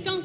Don't